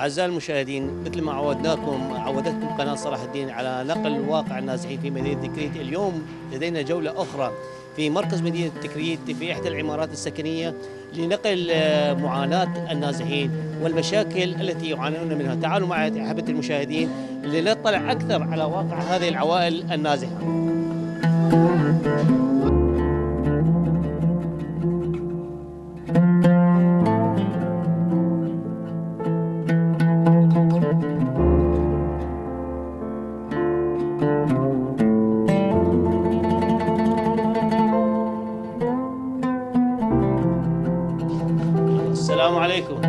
أعزائي المشاهدين مثل ما عودناكم عودتكم قناة صلاح الدين على نقل واقع النازحين في مدينة تكريت. اليوم لدينا جولة أخرى في مركز مدينة تكريت في إحدى العمارات السكنية لنقل آه، معاناة النازحين والمشاكل التي يعانون منها. تعالوا معي أحبة المشاهدين لنطلع أكثر على واقع هذه العوائل النازحة. السلام عليكم.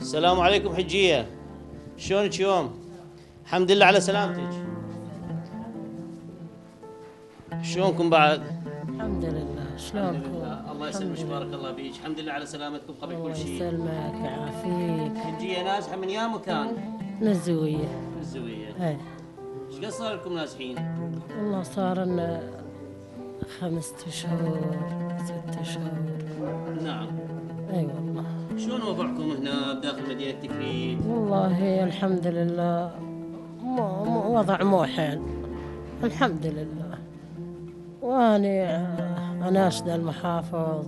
السلام عليكم حجية. شلونك يوم؟ الحمد لله على سلامتك. شلونكم بعد؟ الحمد لله. شلونكم؟ الله يسلمك بارك الله فيك. الحمد لله على سلامتكم قبل الله كل شيء. يسلمك. ويعافيك حجية نازحة من يا مكان. نزوية. من الزوية إيه. إيش قد صار لكم نازحين؟ والله صار لنا خمسة شهور ستة شهور نعم. اي والله شلون وضعكم هنا بداخل مدينة تكريت والله الحمد لله. مو مو وضع مو حيل الحمد لله. وأني آه، اناشد المحافظ.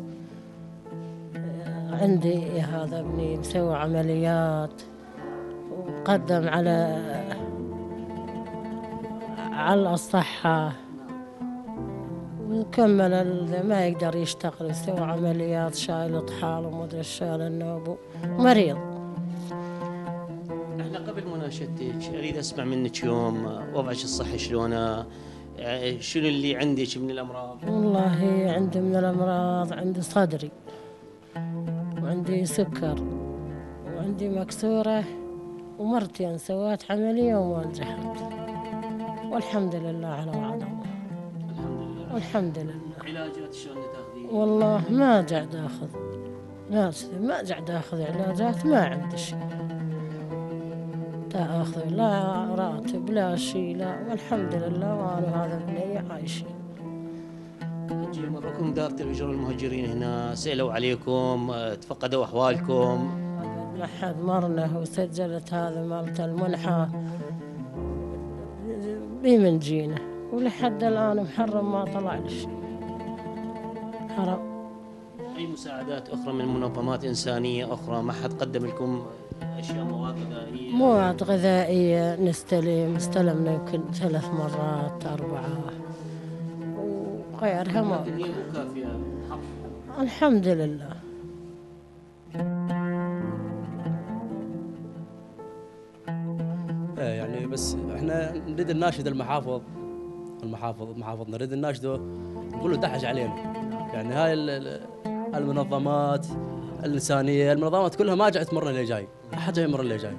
آه، عندي هذا ابني مسوي عمليات. وقدم على على الصحة. وكمل ال- ما يقدر يشتغل يسوي عمليات شايل طحال ومدري شايل النوب مريض. إحنا قبل مناشدتك أريد أسمع منك يوم وضعك الصحي شلونه؟ شنو اللي عندك من الأمراض؟ والله عندي من الأمراض عندي صدري وعندي سكر وعندي مكسورة ومرتين سويت عملية وما نجحت. والحمد لله على وعد الله الحمد لله. علاجات شلون تأخذين؟ والله ما قاعد اخذ ناس ما قاعد اخذ علاجات ما عندي شيء. لا أخذ لا راتب لا شيء لا. والحمد لله وأنا هذا ابني عايشين مركم دار تلفزيون المهاجرين هنا. سألوا عليكم تفقدوا أحوالكم. ما حد مرنا وسجلت هذا مالت المنحة. بي من جينا ولحد الآن محرم ما طلع لي شيء. حرام. أي مساعدات أخرى من منظمات إنسانية أخرى؟ ما حد قدم لكم أشياء مواد غذائيه مواد غذائية نستلم استلمنا يمكن ثلاث مرات أربعة. وغيرها ما الحمد لله. إيه يعني بس إحنا نريد نناشد المحافظ. المحافظ محافظنا نريد نناشده نقول له دحش علينا يعني هاي ال- ال- المنظمات الانسانيه المنظمات كلها ما جاءت تمرنا اللي جاي. ما حد جاي يمر اللي جاي.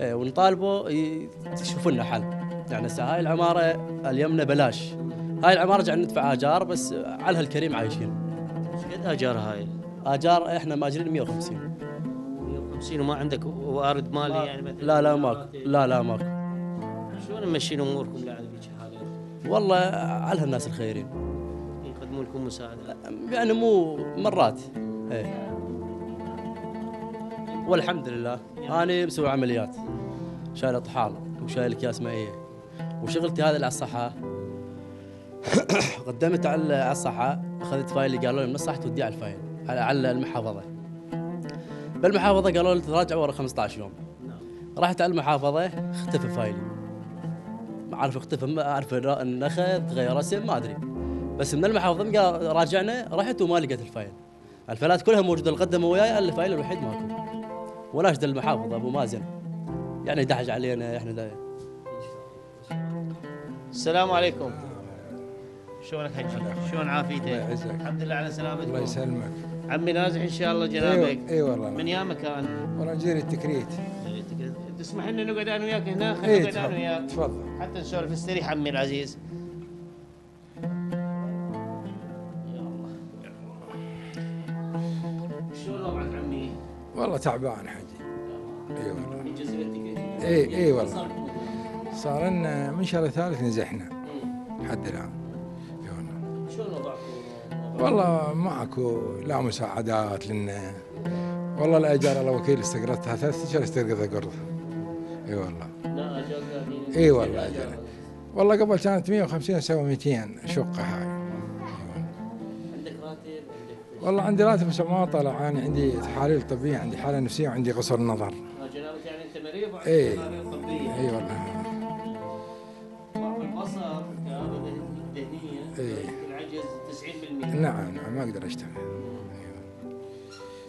إيه ونطالبه يشوف لنا حل يعني هسه هاي العمارة اليمنى بلاش. هاي العمارة قاعد ندفع آجار بس على هالكريم عايشين. إيش قد آجار هاي؟ آجار إحنا مأجرين 150 150 وما عندك وارد مالي يعني مثلا؟ لا لا ماكو. لا لا ماكو. شلون ممشين أموركم الحاله والله على هالناس الخيرين. يقدمون لكم مساعدة. يعني مو مرات. إيه. والحمد لله. أنا مسوي عمليات. شايل أطحال وشايل أكياس مائية. وشغلتي هذه على الصحة. قدمت على الصحة. أخذت فايلي قالوا لي من الصحة توديه على الفايل. على المحافظة. بالمحافظة قالوا لي تراجع ورا 15 يوم. رحت على المحافظة اختفى فايلي. ما اعرف اختفى ما أعرف انخذ تغير اسم ما أدري. بس من المحافظة قال راجعنا رحت وما لقيت الفايل. ال files كلها موجودة القدموا وياي ال file الوحيد ماكو. وناشد المحافظ أبو مازن. يعني دحج علينا إحنا دا السلام عليكم. شلونك حجي شلون عافيتك؟ يعزك. الحمد لله على سلامتكم. الله يسلمك. عمي نازح إن شاء الله اي جنابك اي والله. من يا مكان والله نجير التكريت. تسمح لنا نقعد أنا وياك هنا خلينا اي نقعد أنا وياك. تفضل. حتى نسولف استريح عمي العزيز. يا الله شلون وضعك عمي؟ والله. تعبان حجي اي والله إي إي والله. صار لنا من شهر ثالث نزحنا. لحد الآن. إي والله. وضعكم؟ والله ماكو لا مساعدات لنا. والله الاجار الله وكيل استقرضتها. ثلاث اشهر استقرضها قرض إي والله. لا إي والله أجل والله قبل كانت 150 أسوي 200 شقة هاي. عندك راتب؟ والله. عندي راتب بس ما طلع. أنا عندي تحاليل طبيه عندي حالة نفسية وعندي قصر نظر. جنابك يعني أنت مريض وعندك طبيه إي والله. البصر ذهنية إيه. العجز 90% نعم نعم ما أقدر اشتغل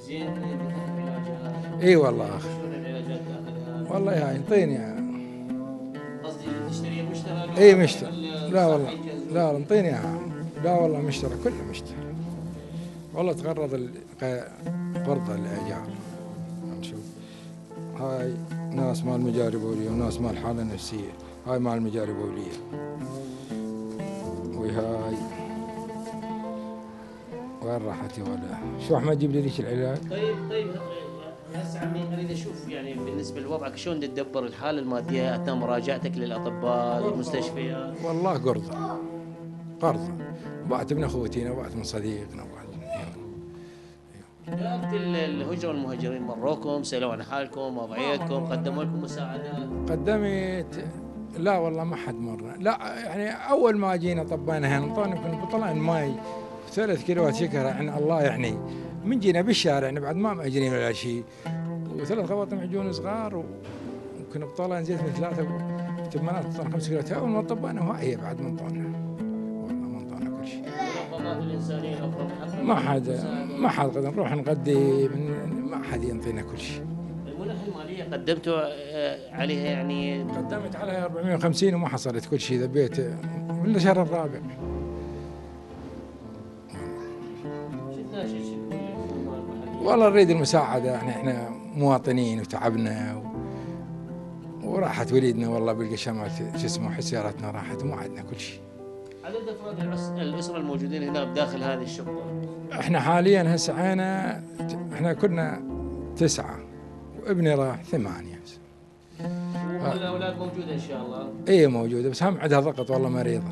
زين علاجات إي والله. اخ شلون العلاجات تاخذها؟ والله يا انطيني قصدي تشتريها مشترى اي مشترى. لا والله؟ لا انطيني اياها لا والله مشترى كله مشترى. والله تغرض قرض الإيجار. نشوف هاي ناس مال مجاري بوليه وناس مال حالة نفسية. هاي مال مجاري بوليه وهاي. وين راحت يا ولا شو أحمد جيب لي ليش العلاج؟ طيب طيب هسه عمي أريد أشوف يعني بالنسبة لوضعك شلون تدبر الحاله المادية؟ اثناء مراجعتك للأطباء المستشفيات والله قرض قرض بعت من أخوتينا وبعت من صديقنا وبعت إدارة ال- الهجرة والمهاجرين مروكم سألوا عن حالكم وضعيتكم قدموا لكم مساعدات. قدمت. لا والله ما حد مر. لا يعني أول ما جينا طبينا هنا انطونا يمكن بطلان ماي. ثلاث كيلوات شكر يعني الله يعني من جينا بالشارع يعني بعد ما مأجرين ولا شيء. وثلاث خواتم معجون صغار ويمكن بطلان زيت من ثلاثة وثمانات طلع خمس كيلوات اول ما طبينا وهي بعد ما انطونا والله ما انطونا كل شيء. ما حد ما حد قدر نروح نقدم ما حد ينطينا كل شيء. المنح المالية قدمتوا آه، عليها يعني؟ قدمت عليها 450 وما حصلت كل شيء ذبيت من الشهر الرابع. والله نريد المساعدة. إحنا إحنا مواطنين وتعبنا و... وراحت وليدنا والله بالقشمات شو اسمه سيارتنا راحت وما عندنا كل شيء. عدد أفراد العس- الأسرة الموجودين هنا بداخل هذه الشقة؟ إحنا حاليا هسه عينا إحنا كنا تسعة وابني راح ثمانية والأولاد موجودة إن شاء الله؟ اي موجودة بس هم عندها ضغط والله مريضة.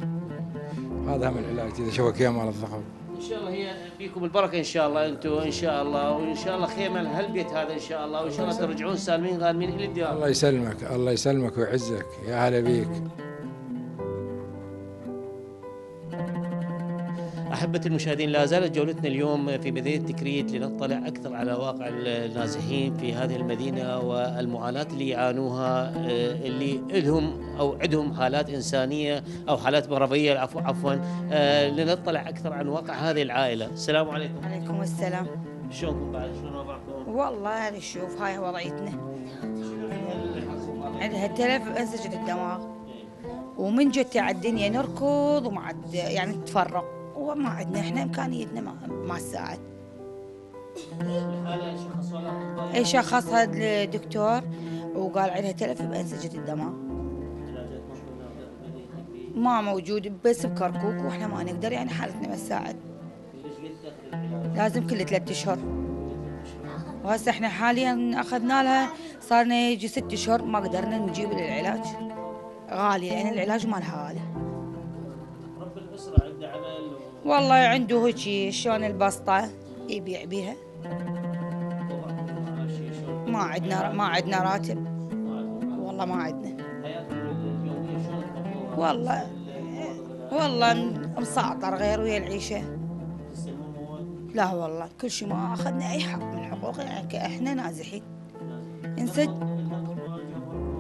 هذا هم العلاج إذا شوكية مال الضغط. إن شاء الله هي فيكم البركة إن شاء الله أنتم إن شاء الله وإن شاء الله خيمة لهالبيت هذا إن شاء الله وإن شاء الله ترجعون سالمين غانمين إلى الديار. الله يسلمك الله يسلمك ويعزك. يا هلا بيك. أحبة المشاهدين لا زالت جولتنا اليوم في مدينة تكريت لنطلع أكثر على واقع النازحين في هذه المدينة والمعاناة اللي يعانوها آه، اللي لهم أو عندهم حالات إنسانية أو حالات مرضية عفوا عفوا آه، لنطلع أكثر عن واقع هذه العائلة. السلام عليكم. عليكم السلام. شلونكم بعد؟ شلون وضعكم؟ والله هذه شوف هاي وضعيتنا. عندها تلف بأنسجة الدماغ. ومن جت على الدنيا نركض وما عاد يعني تفرق وما عندنا إحنا إمكانيتنا ما, ما تساعد. الحالة شخص ولا أطباء؟ اي شخصها الدكتور؟ وقال عندها تلف بأنسجة الدماغ. ما موجود بس بكركوك وإحنا ما نقدر يعني حالتنا ما تساعد؟ لازم كل ثلاثة أشهر. وهسه إحنا حاليا أخذنا لها صارنا يجي ست أشهر ما قدرنا نجيب العلاج. غالي لأن العلاج مالها غالي. رب الأسرة عنده عمل والله عنده هيك شلون البسطة؟ يبيع بيها؟ ما عندنا ما عندنا راتب. والله ما عندنا. والله. والله مسعطر غير ويا العيشة؟ لا والله كل شيء ما أخذنا أي حق من حقوق يعني إحنا نازحين. إنسج.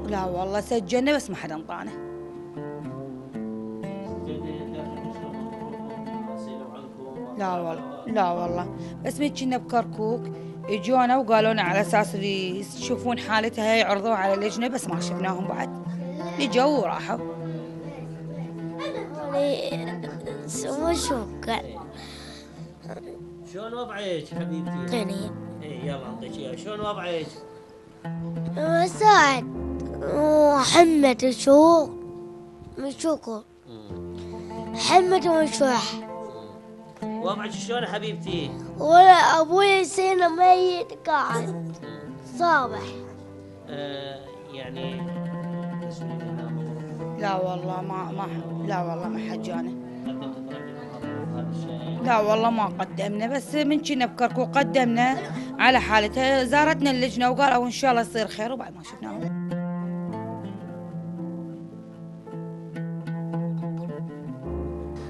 لا والله سجلنا بس ما حدا أنطانا. لا والله لا والله. بس من كنا بكركوك اجونا وقالوا لنا على أساس اللي يشوفون حالتها يعرضوها على لجنة بس ما شفناهم بعد. اجوا وراحوا. شلون وضعك حبيبتي؟ طيني إيه يلا أعطيك إياها، شلون وضعك؟ مساعد. وحمد شو مشوكو حمد ومشوح وضعك شلون حبيبتي؟ ولا أبوي سينا ميت قاعد. صابح. آه يعني لا والله ما ما لا والله ما حد جانا قدمت طلب للمحافظة هذا الشيء لا والله ما قدمنا بس من كنا بكركوك قدمنا على حالتها زارتنا اللجنة وقالوا إن شاء الله يصير خير وبعد ما شفناهم.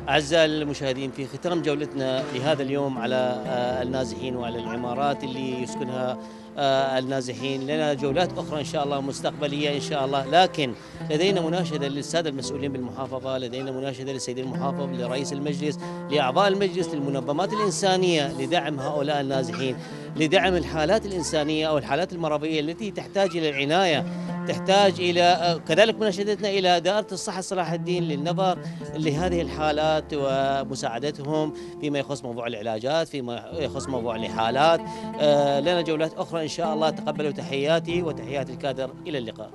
أعزائي المشاهدين في ختام جولتنا لهذا اليوم على آه، النازحين وعلى العمارات اللي يسكنها آه، النازحين. لنا جولات أخرى إن شاء الله مستقبلية إن شاء الله. لكن لدينا مناشدة للسادة المسؤولين بالمحافظة لدينا مناشدة للسيد المحافظ لرئيس المجلس لأعضاء المجلس للمنظمات الإنسانية لدعم هؤلاء النازحين لدعم الحالات الإنسانية أو الحالات المرضية التي تحتاج إلى العناية تحتاج إلى كذلك مناشدتنا إلى دائرة الصحة صلاح الدين للنظر لهذه الحالات ومساعدتهم فيما يخص موضوع العلاجات فيما يخص موضوع الحالات آه، لنا جولات أخرى إن شاء الله. تقبلوا تحياتي وتحيات الكادر. إلى اللقاء.